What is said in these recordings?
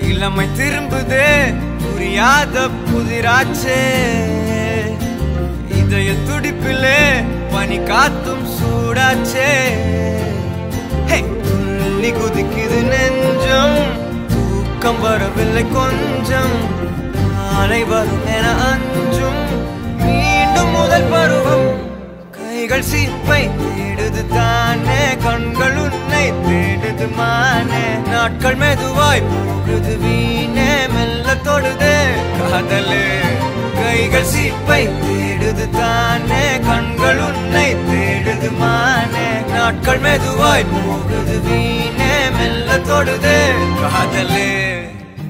இளமை திரும்புதே புரியாத புதிராச்சே. இதய துடிப்பிலே பனி காத்தும் சூடாச்சே. துள்ளி குதிக்குது நெஞ்சம் தூக்கம் வரவில்லை கொஞ்சம். நாளை வரும் என அஞ்சும் மீண்டும் முதல் பருவம். கைகள் சீப்பை தேடுது தானே கண்கள் உன்னை தேடு தேடுது மானே நாட்கள் மெதுவாய் போகுது வீணே மெல்ல தொடுதே காதலே கைகள் சீப்பை தேடுது தானே கண்கள் உன்னை தேடுது மானே. நாட்கள் மெதுவாய் போகுது வீணே மெல்ல தொடுதே காதலே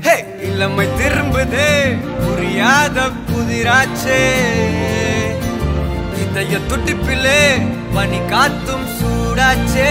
ஹே இளமை திரும்புதே புரியாத புதிராச்சே. இதய துடிப்பிலே பனி காத்தும் சூடாச்சே.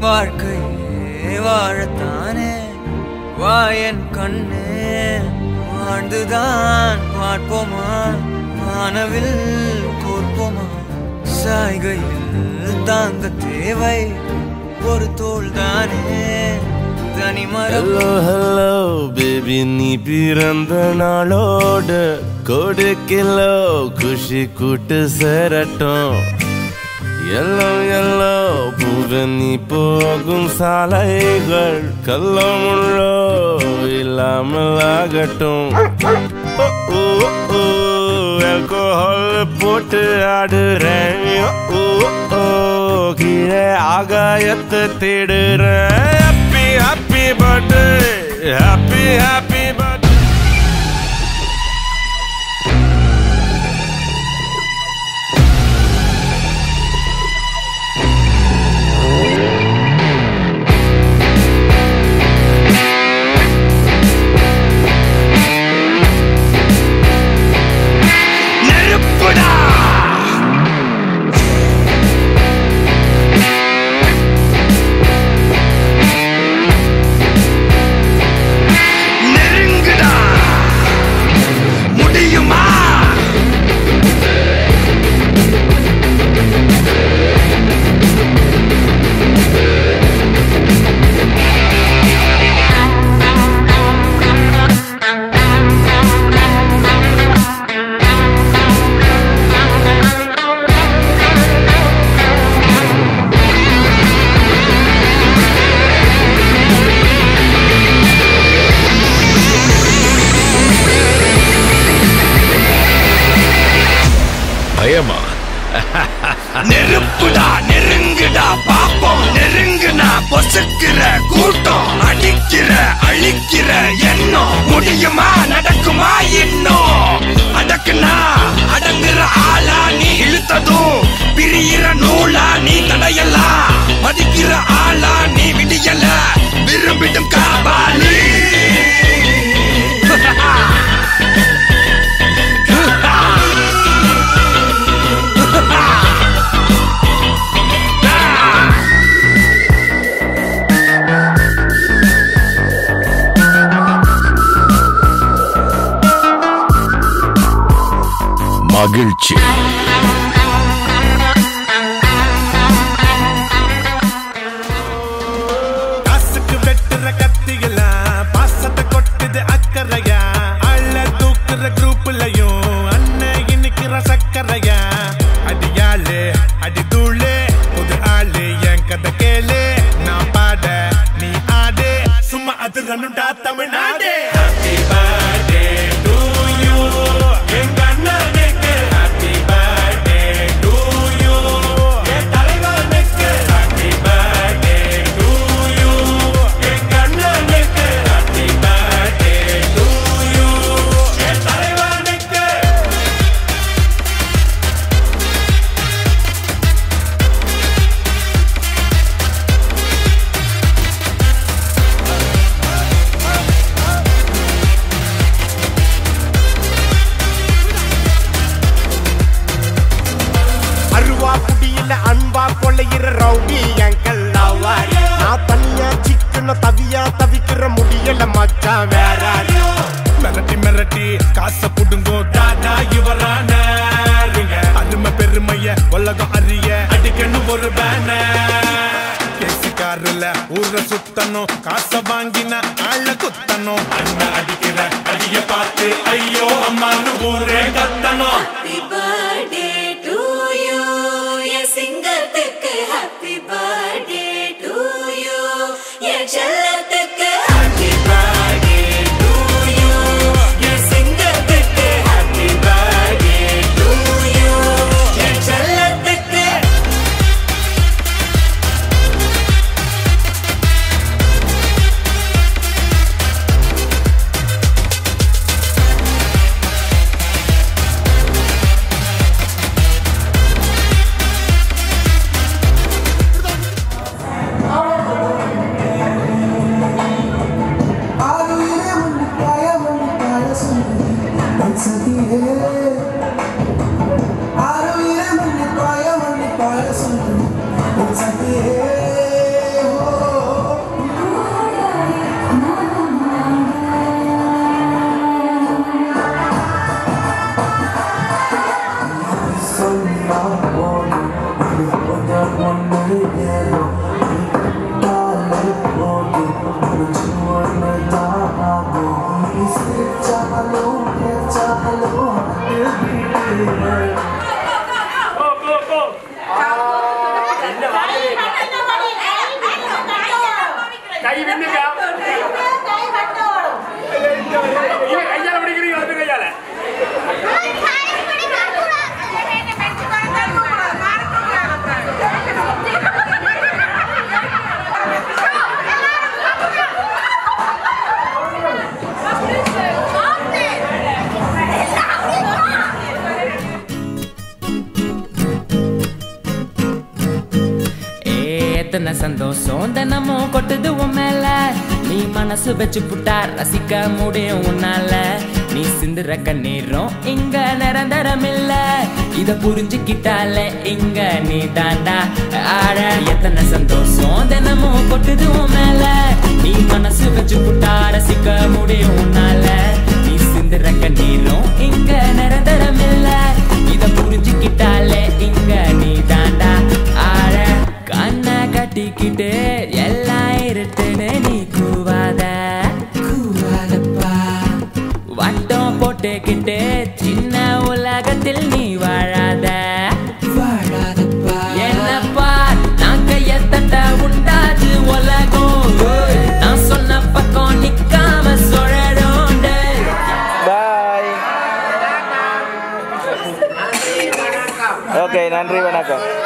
வாழ்க்கையே வாழத்தானே? வாயன் கண்ணே வாழ்ந்துதான் பார்ப்போமா? வானவில் கோர்ப்போமா சாய்கையில் தாங்க தேவை ஒரு தோல் தானே? ஹலோ ஹலோ பேபி நீ பிறந்த நாளோட கோடு கிலோ குஷி கூட்டு சேரட்டும். எல்லோ எல்லோ பூவ போகும் சாலைகள் கல்லோ இல்லாமல் ஆகட்டும் ஆல்கோஹால் போட்டு ஆடுறேன். ஓ, ஓ, கீழே ஆகாயத்தை தேடுறேன். Happy happy birthday happy happy Agilchi. மேல அன்பா கொள்ளையிற ரவுடி எங்கள் நான் தனியா சிக்கன தவியா தவிக்கிற முடியல மச்சா வேற. மிரட்டி மிரட்டி காசை புடுங்கோ. டாடா இவரான அருமை பெருமைய உலகம் அறிய அடிக்கணும் ஒரு பேனர் கேசு காருல ஊர சுத்தணும் காசை வாங்கின ஆள குத்தணும். அண்ணா அடிக்கணும் Ini kayaknya lebih gini, gak usah kayaknya lah. எத்தனை சந்தோஷம் தினமும் கொட்டுது உன் மேல. நீ மனசு வச்சு புட்டா ரசிக்க முடியும் உன்னால. நீ சிந்துற கண்ணீரும் இங்க நிரந்தரம் இல்ல இத புரிஞ்சுக்கிட்டால இங்க நீ தாண்டா ஆட எத்தனை சந்தோஷம் தினமும் கொட்டுது உன் மேல. நீ மனசு வச்சு புட்டா ரசிக்க முடியும் உன்னால. நீ சிந்துற கண்ணீரும் இங்க நிரந்தரம் இல்ல இத புரிஞ்சுக்கிட்டா போட்டுக்கிட்டு சின்ன உலகத்தில் நீ வாழாத. வாழாதப்பா. என்னப்பா நான் கைய தட்ட உண்டாச்சு உலகம். நான் சொன்ன பக்கம் நிக்காம. பாய். ஓகே நன்றி வணக்கம்.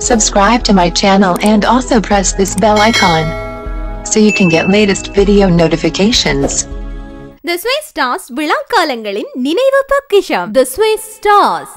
Subscribe to my channel and also press this bell icon so you can get latest video notifications. The Swiss stars விழாக்காலங்களின் நினைவு பொக்கிஷம் தி ஸ்விஸ் ஸ்டார்ஸ்